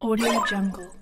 Audio Jungle.